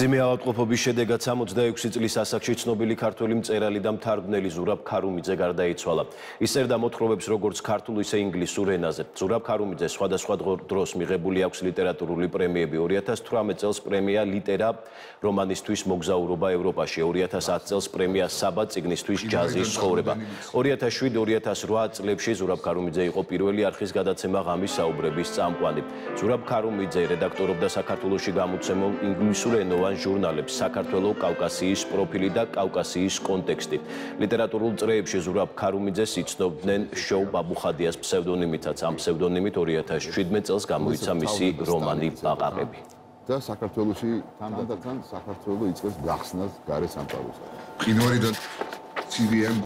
ძიმე ავადმყოფობის შედეგად 66 წლის ასაკში ცნობილი ქართველი მწერალი და მთარგმნელი ზურაბ ქარუმიძე გარდაიცვალა. ის წერდა მოთხრობებს როგორც ქართულ ისე ინგლისურ ენაზე. ზურაბ ქარუმიძე სხვადასხვა დროს მიღებული აქვს ლიტერატურული პრემიები. 2018 წელს პრემია ლიტერა რომანისტვის მოგზაურობა ევროპაში, 2010 წელს პრემია საბა ციგნისთვის ჯაზის ცხოვრება. 2007-2008 წლებში ზურაბ ქარუმიძე იყო პირველი არხის გადაცემა ღამის საუბრების წამყვანი. ზურაბ ქარუმიძე რედაქტორობდა საქართველოსი გამოცემულ ინგლისურ მრავალ ჟურნალებს საქართველოს კავკასიის პროფილი და კავკასიის კონტექსტი. ლიტერატურულ წრეებში ზურაბ ქარუმიძეს იცნობდნენ შოუ ბაბუხადიას ფსევდონიმითაც. ამ ფსევდონიმით 2017 წელს გამოიცა მისი რომანი ბაყაყები. და საქართველოსი თანდათან საქართველოს იწყებს გახსნას გარე სამყაროსა. ყინვარიდან CVM